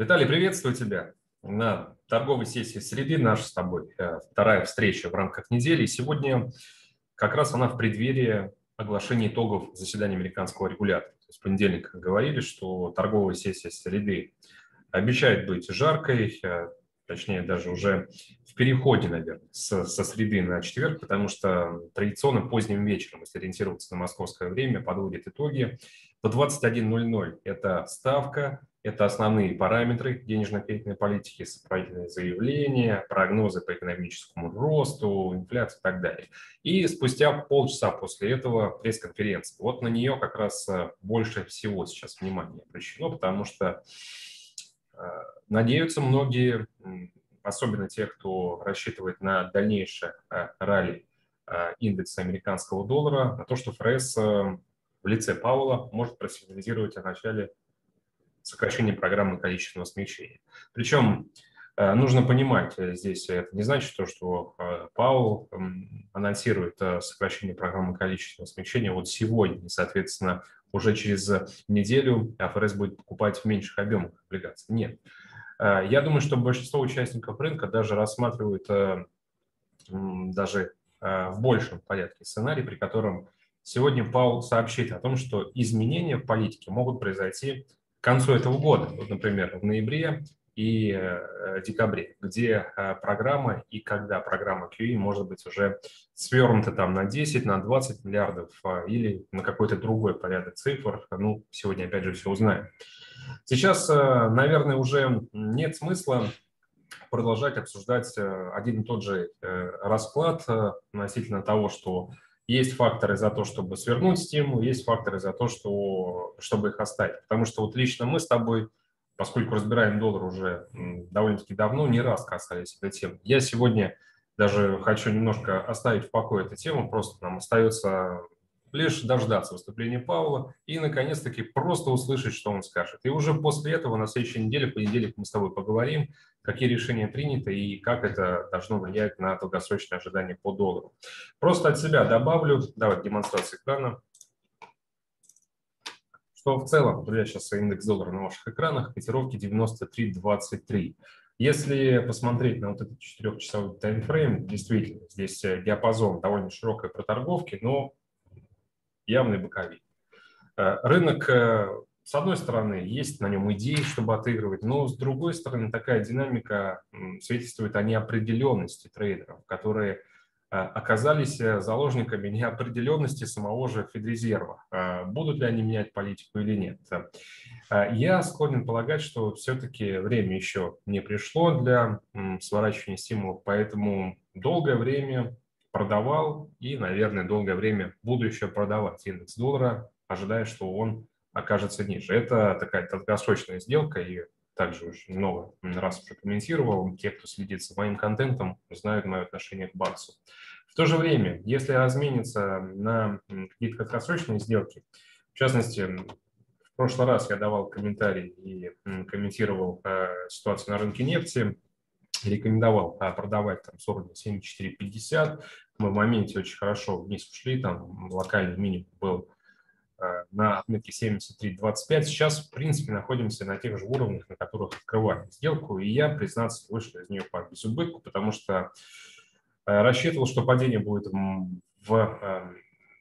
Виталий, приветствую тебя на торговой сессии среды. Наша с тобой э, вторая встреча в рамках недели. И сегодня как раз она в преддверии оглашения итогов заседания американского регулятора. То есть в понедельник говорили, что торговая сессия среды обещает быть жаркой, э, точнее даже уже в переходе, наверное, с, со среды на четверг, потому что традиционно поздним вечером, если ориентироваться на московское время, подводит итоги. До 21.00 это ставка, это основные параметры денежно-кредитной политики, сопроводительные заявления, прогнозы по экономическому росту, инфляции и так далее. И спустя полчаса после этого пресс-конференция. Вот на нее как раз э, больше всего сейчас внимание обращено, потому что э, надеются многие, особенно те, кто рассчитывает на дальнейшее э, ралли индекса американского доллара, на то, что ФРС в лице Пауэлла может просигнализировать о начале сокращение программы количественного смещения. Причем э, нужно понимать э, здесь, это не значит то, что э, Паул анонсирует сокращение программы количественного смещения вот сегодня, соответственно, уже через неделю ФРС будет покупать в меньших объемах облигаций. Нет. Я думаю, что большинство участников рынка даже рассматривают даже в большем порядке сценарий, при котором сегодня Паул сообщит о том, что изменения в политике могут произойти к концу этого года, вот, например, в ноябре и э, декабре, где э, программа и когда программа QE может быть уже свернута там на 10, на 20 миллиардов э, или на какой-то другой порядок цифр. Ну, сегодня опять же все узнаем. Сейчас, наверное, уже нет смысла продолжать обсуждать один и тот же расклад относительно того, что есть факторы за то, чтобы свернуть стимул, есть факторы за то, что, чтобы их оставить. Потому что вот лично мы с тобой, поскольку разбираем доллар уже довольно-таки давно, не раз касались этой темы. Я сегодня даже хочу немножко оставить в покое эту тему, просто нам остается лишь дождаться выступления Павла и, наконец-таки, просто услышать, что он скажет. И уже после этого на следующей неделе, в понедельник, мы с тобой поговорим, какие решения приняты и как это должно влиять на долгосрочное ожидание по доллару. Просто от себя добавлю, давай демонстрация экрана, что в целом, друзья, сейчас индекс доллара на ваших экранах, котировки 93.23. Если посмотреть на вот этот четырехчасовой таймфрейм, действительно, здесь э, диапазон довольно широкой проторговки, но явный боковик. Э, рынок, э, с одной стороны, есть на нем идеи, чтобы отыгрывать, но с другой стороны, такая динамика свидетельствует о неопределенности трейдеров, которые э, оказались заложниками неопределенности самого же Федрезерва. Будут ли они менять политику или нет? Я склонен полагать, что все-таки время еще не пришло для сворачивания стимулов, поэтому долгое время продавал и, наверное, долгое время буду еще продавать индекс доллара, ожидая, что он окажется ниже. Это такая долгосрочная сделка, и также очень много раз уже комментировал. Те, кто следит за моим контентом, знают мое отношение к баксу. В то же время, если разменится на какие-то краткосрочные сделки, в частности, в прошлый раз я давал комментарий и комментировал э, ситуацию на рынке нефти, рекомендовал а, продавать там с уровня 74,50. Мы в моменте очень хорошо вниз ушли, там локальный минимум был а, на отметке 73.25. Сейчас, в принципе, находимся на тех же уровнях, на которых открывали сделку, и я, признаться, вышел из нее по безубытку, потому что а, рассчитывал, что падение будет в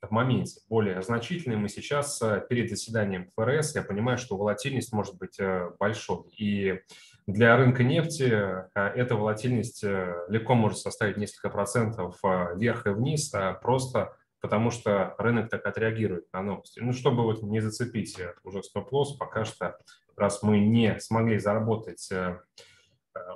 в моменте более значительным. И сейчас перед заседанием ФРС я понимаю, что волатильность может быть большой. И для рынка нефти э, эта волатильность э, легко может составить несколько процентов э, вверх и вниз, просто потому что рынок так отреагирует на новости. Ну, чтобы вот не зацепить уже стоп-лосс, пока что, раз мы не смогли заработать,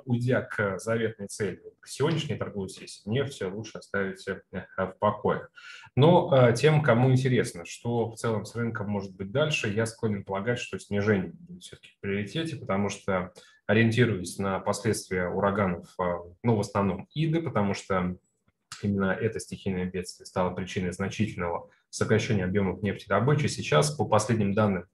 уйдя к заветной цели, к сегодняшней торговой сессии, нефть лучше оставить в покое. Но тем, кому интересно, что в целом с рынком может быть дальше, я склонен полагать, что снижение будет все-таки в приоритете, потому что ориентируясь на последствия ураганов, а, ну, в основном Иды, потому что именно это стихийное бедствие стало причиной значительного сокращения объемов нефтедобычи. Сейчас, по последним данным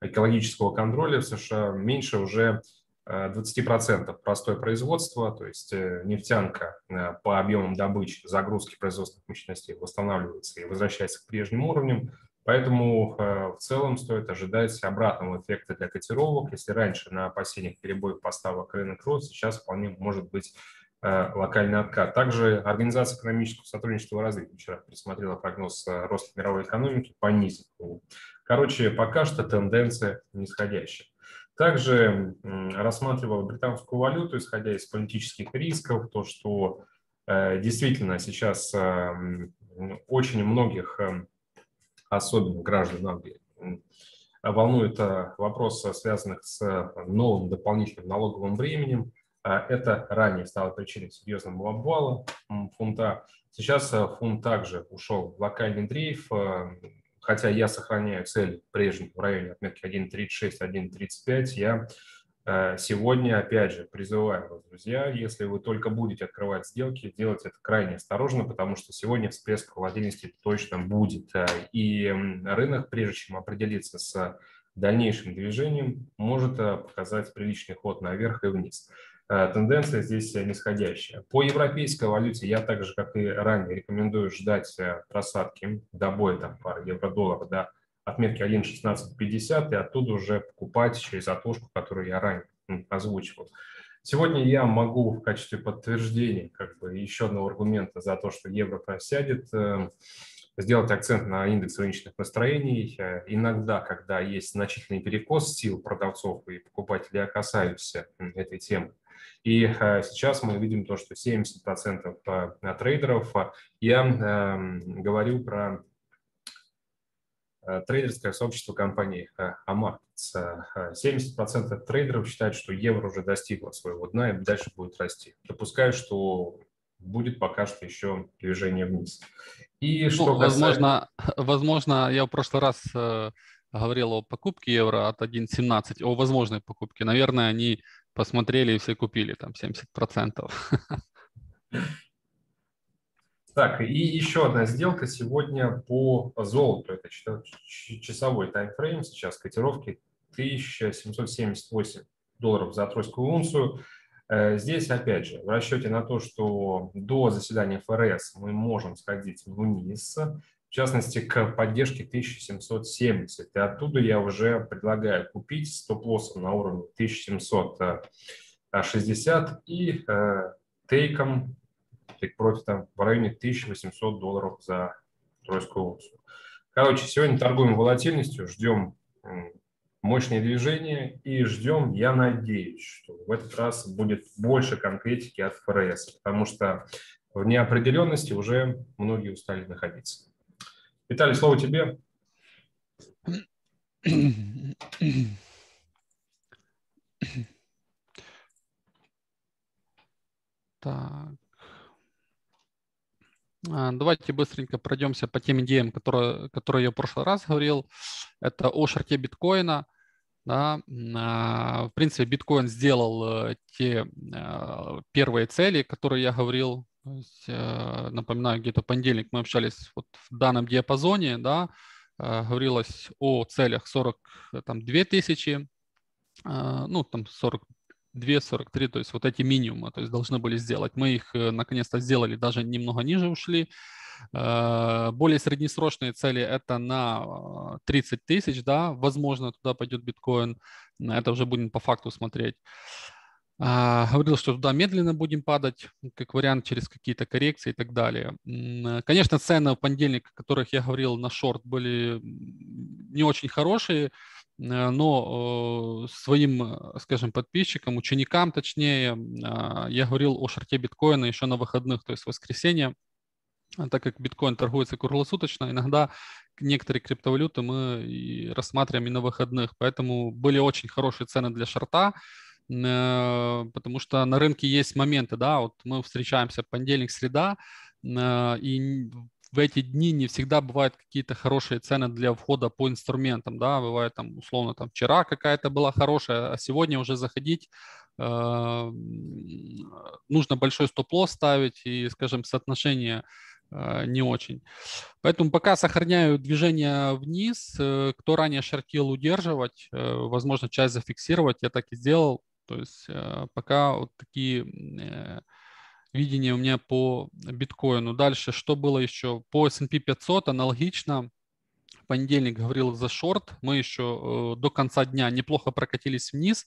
экологического контроля в США, меньше уже 20% а, простое производство, то есть э, нефтянка э, по объемам добычи, загрузки производственных мощностей восстанавливается и возвращается к прежним уровням. Поэтому э, в целом стоит ожидать обратного эффекта для котировок. Если раньше на опасениях перебоев поставок рынок рос, сейчас вполне может быть э, локальный откат. Также Организация экономического сотрудничества и развития вчера присмотрела прогноз э, роста мировой экономики, понизив его. Короче, пока что тенденция нисходящая. Также рассматривал британскую валюту, исходя из политических рисков, то, что действительно сейчас очень многих особенно граждан Англии, волнует э, вопрос, связанных с э, новым дополнительным налоговым бременем. Э, это ранее стало причиной серьезного обвала фунта. Сейчас фунт также ушел в локальный дрейф, хотя я сохраняю цель прежней в районе отметки 1.36, 1.35, я Э, сегодня, опять же, призываю вас, друзья, если вы только будете открывать сделки, делать это крайне осторожно, потому что сегодня всплеск волатильности точно будет. Э, и рынок, прежде чем определиться с дальнейшим движением, может э, показать приличный ход наверх и вниз. Тенденция здесь нисходящая. По европейской валюте я так же, как и ранее, рекомендую ждать просадки до боя там, пары евро-доллара до отметки 1.1650 и оттуда уже покупать через отложку, которую я ранее озвучивал. Сегодня я могу в качестве подтверждения как бы еще одного аргумента за то, что евро просядет, э, сделать акцент на индекс рыночных настроений. Э, иногда, когда есть значительный перекос сил продавцов и покупателей, я касаюсь этой темы. И э, сейчас мы видим то, что 70% трейдеров, я эм, говорю про Э, трейдерское сообщество компании Amarkets. Э, 70% э, трейдеров считают, что евро уже достигло своего дна и дальше будет расти. Допускаю, что будет пока что еще движение вниз. И ну, что возможно, касается... возможно, я в прошлый раз э, говорил о покупке евро от 1.17, о возможной покупке. Наверное, они посмотрели и все купили там 70%. Так, и еще одна сделка сегодня по золоту. Это часовой таймфрейм. Сейчас котировки 1778 долларов за тройскую унцию. Э, здесь, опять же, в расчете на то, что до заседания ФРС мы можем сходить вниз, в частности, к поддержке 1770. И оттуда я уже предлагаю купить стоп-лоссом на уровне 1760 и э, тейком take профита в районе 1800 долларов за тройскую унцию. Короче, сегодня торгуем волатильностью, ждем мощные движения и ждем, я надеюсь, что в этот раз будет больше конкретики от ФРС, потому что в неопределенности уже многие устали находиться. Виталий, слово тебе. Так. А, давайте быстренько пройдемся по тем идеям, которые, которые я в прошлый раз говорил. Это о шарте биткоина. Да. А, в принципе, биткоин сделал э, те э, первые цели, которые я говорил. э, напоминаю, где-то понедельник мы общались вот в данном диапазоне. Да. Говорилось о целях 42 тысячи, ну, там 40 2.43, то есть вот эти минимумы, то есть должны были сделать. Мы их э, наконец-то сделали, даже немного ниже ушли. Э, более среднесрочные цели это на 30 тысяч, да, возможно, туда пойдет биткоин, это уже будем по факту смотреть. Говорил, что туда медленно будем падать, как вариант через какие-то коррекции и так далее. Конечно, цены в понедельник, о которых я говорил на шорт, были не очень хорошие. Э, но э, своим, э, скажем, подписчикам, ученикам точнее, а, я говорил о шарте биткоина еще на выходных, то есть в воскресенье, а так как биткоин торгуется круглосуточно, иногда некоторые криптовалюты мы рассматриваем и на выходных, поэтому были очень хорошие цены для шарта, потому что на рынке есть моменты, да, вот мы встречаемся понедельник, среда, и в эти дни не всегда бывают какие-то хорошие цены для входа по инструментам, да, бывает там условно там вчера какая-то была хорошая, а сегодня уже заходить э, нужно большой стоп-лосс ставить и, скажем, соотношение э, не очень. Поэтому пока сохраняю движение вниз, э, кто ранее шортил удерживать, э, возможно, часть зафиксировать, я так и сделал. То есть э, пока вот такие э, видение у меня по биткоину. Дальше, что было еще? По S&P 500 аналогично. в понедельник говорил за шорт. Мы еще до конца дня неплохо прокатились вниз,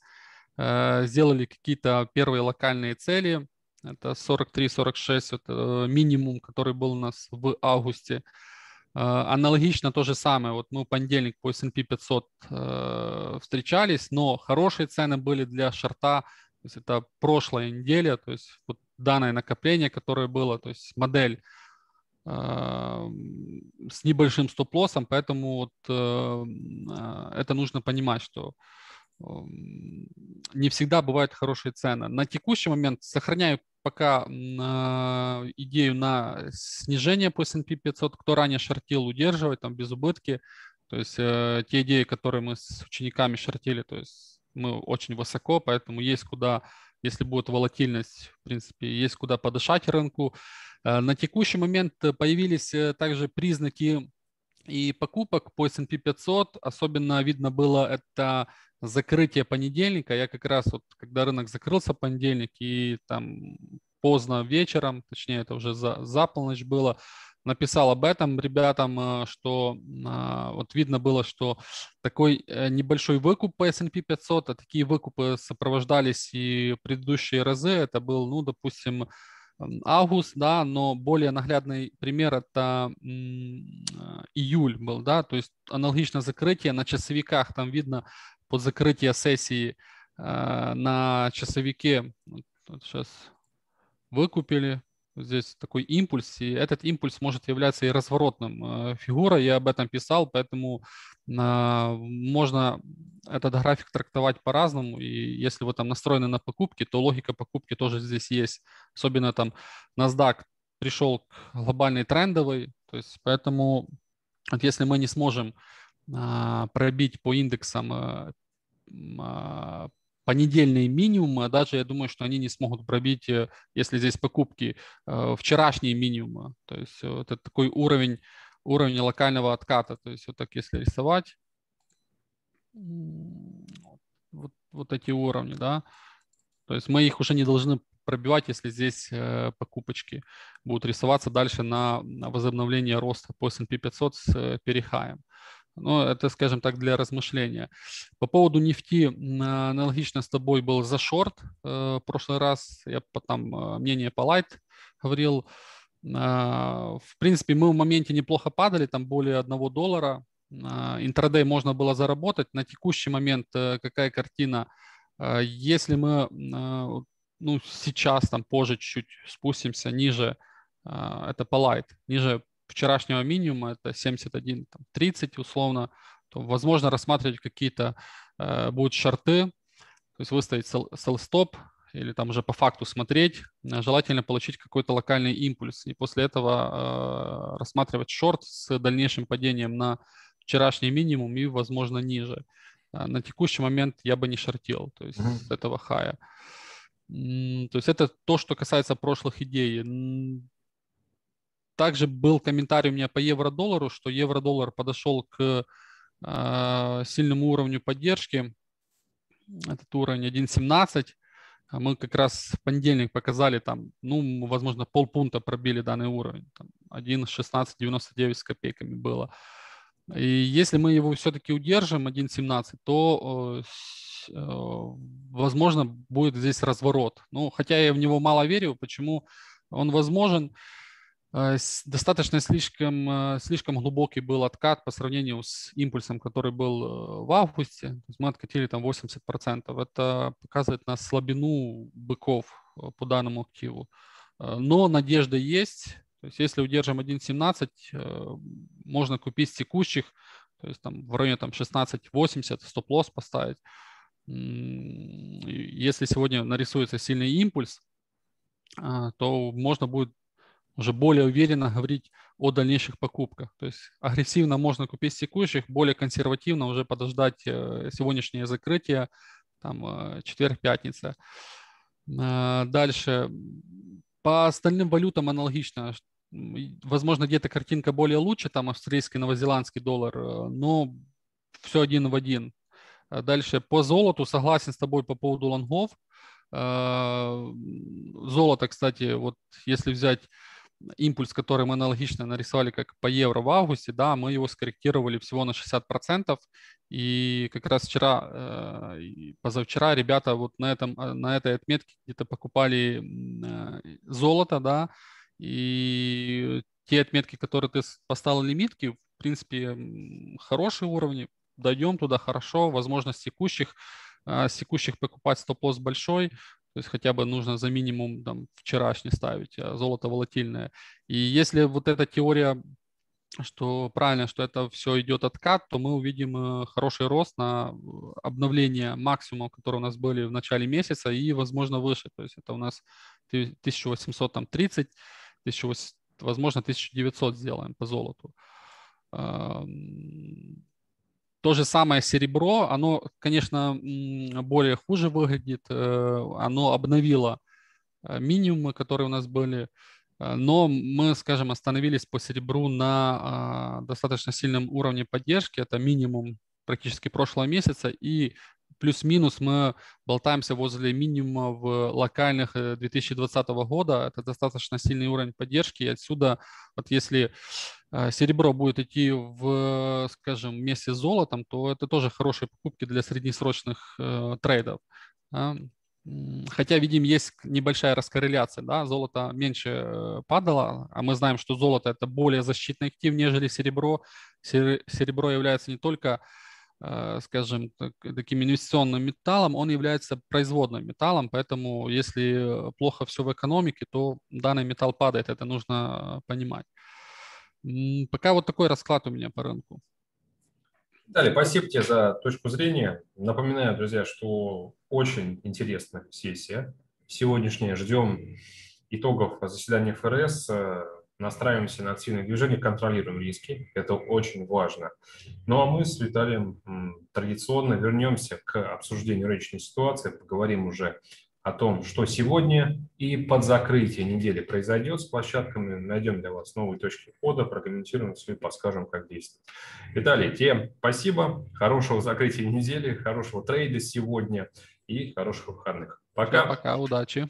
сделали какие-то первые локальные цели. Это 43-46, это минимум, который был у нас в августе. Аналогично то же самое. Вот мы в понедельник по S&P 500 встречались, но хорошие цены были для шорта то есть это прошлая неделя, то есть вот данное накопление, которое было, то есть модель э, с небольшим стоп-лоссом, поэтому вот э, это нужно понимать, что э, не всегда бывают хорошие цены. На текущий момент сохраняю пока э, идею на снижение по S&P 500, кто ранее шортил, удерживать там без убытки, то есть э, те идеи, которые мы с учениками шортили, то есть мы очень высоко, поэтому есть куда, если будет волатильность, в принципе, есть куда подышать рынку. Э, на текущий момент появились э, также признаки и покупок по S&P 500. Особенно видно было это закрытие понедельника. Я как раз вот, когда рынок закрылся понедельник и там поздно вечером, точнее это уже за, за полночь было, написал об этом ребятам, э, что а, вот видно было, что такой э, небольшой выкуп по S&P 500, а такие выкупы сопровождались и предыдущие разы. Это был, ну, допустим, август, да, но более наглядный пример это июль был, да, то есть аналогично закрытие на часовиках, там видно под закрытие сессии э, на часовике, сейчас выкупили, здесь такой импульс, и этот импульс может являться и разворотным э, фигурой, я об этом писал, поэтому а, можно этот график трактовать по-разному, и если вы там настроены на покупки, то логика покупки тоже здесь есть, особенно там NASDAQ пришел к глобальной трендовой, то есть поэтому вот если мы не сможем а, пробить по индексам э, понедельные минимумы, а даже я думаю, что они не смогут пробить, э, если здесь покупки, э, вчерашние минимумы. То есть э, это такой уровень, уровень локального отката. То есть вот так если рисовать, вот, вот эти уровни, да, то есть мы их уже не должны пробивать, если здесь покупочки будут рисоваться дальше на, возобновление роста по S&P 500 с перехаем. Но это, скажем так, для размышления. По поводу нефти, аналогично с тобой был за шорт. Э, в прошлый раз я там э, мнение по лайт говорил. Э, в принципе, мы в моменте неплохо падали, там более одного доллара. Интрадей можно было заработать. На текущий момент какая картина? Если мы ну, сейчас, там позже чуть-чуть спустимся ниже, это по лайт, ниже вчерашнего минимума, это 71-30 условно, то возможно рассматривать какие-то э, будут шарты, то есть выставить sell-stop или там уже по факту смотреть, э, желательно получить какой-то локальный импульс и после этого э, рассматривать шорт с дальнейшим падением на вчерашний минимум и, возможно, ниже. Э, на текущий момент я бы не шортил, то есть mm-hmm. с этого хая. То есть это то, что касается прошлых идей. Также был комментарий у меня по евро-доллару, что евро-доллар подошел к э, сильному уровню поддержки. Этот уровень 1.17. А мы как раз в понедельник показали там, ну, возможно, полпункта пробили данный уровень. 1.1699 с копейками было. И если мы его все-таки удержим, 1.17, то, э, возможно, будет здесь разворот. Ну, хотя я в него мало верю. Почему? Он возможен. Достаточно слишком, э, слишком глубокий был откат по сравнению с импульсом, который был э, в августе. То есть мы откатили там 80%. Это показывает на слабину быков по данному активу. Но надежда есть. То есть если удержим 1.17, можно купить текущих, то есть там в районе там 16.80 стоп-лосс поставить. Если сегодня нарисуется сильный импульс, то можно будет уже более уверенно говорить о дальнейших покупках. То есть агрессивно можно купить текущих, более консервативно уже подождать э, сегодняшнее закрытие, там, э, четверг-пятница. Э, дальше. По остальным валютам аналогично. Возможно, где-то картинка более лучше, там австралийский, новозеландский доллар, но все один в один. Дальше по золоту согласен с тобой по поводу лонгов. Золото, кстати, вот если взять импульс, который мы аналогично нарисовали как по евро в августе, да, мы его скорректировали всего на 60%. И как раз вчера, э, позавчера ребята вот на, этом, э, на этой отметке где-то покупали э, золото, да, и те отметки, которые ты поставил лимитки, в принципе, хорошие уровни, дойдем туда хорошо, возможно, с текущих, с текущих покупать стоп-лосс большой, то есть хотя бы нужно за минимум там, вчерашний ставить, а золото волатильное. И если вот эта теория, что правильно, что это все идет откат, то мы увидим э, хороший рост на обновление максимума, которые у нас были в начале месяца и, возможно, выше. То есть это у нас 1830, 1800, возможно, 1900 сделаем по золоту. То же самое серебро, оно, конечно, более хуже выглядит, э, оно обновило э, минимумы, которые у нас были, э, но мы, скажем, остановились по серебру на а, достаточно сильном уровне поддержки, это минимум практически прошлого месяца, и плюс-минус мы болтаемся возле минимума в локальных 2020 года. Это достаточно сильный уровень поддержки. И отсюда, вот если серебро будет идти в, скажем, вместе с золотом, то это тоже хорошие покупки для среднесрочных э, трейдов. Да? Хотя, видим, есть небольшая раскорреляция, да, золото меньше э, падало, а мы знаем, что золото это более защитный актив, нежели серебро. Серебро является не только, э, скажем, таким инвестиционным металлом, он является производным металлом, поэтому если плохо все в экономике, то данный металл падает, это нужно понимать. Пока вот такой расклад у меня по рынку. Далее, спасибо тебе за точку зрения. Напоминаю, друзья, что очень интересная сессия. Сегодняшняя ждем итогов заседания ФРС, настраиваемся на активное движение, контролируем риски. Это очень важно. Ну а мы с Виталием традиционно вернемся к обсуждению рыночной ситуации, поговорим уже о том, что сегодня и под закрытие недели произойдет с площадками. Найдем для вас новые точки входа, прокомментируем все и подскажем, как действовать. Виталий, тебе спасибо, хорошего закрытия недели, хорошего трейда сегодня и хороших выходных. Пока. Пока, удачи.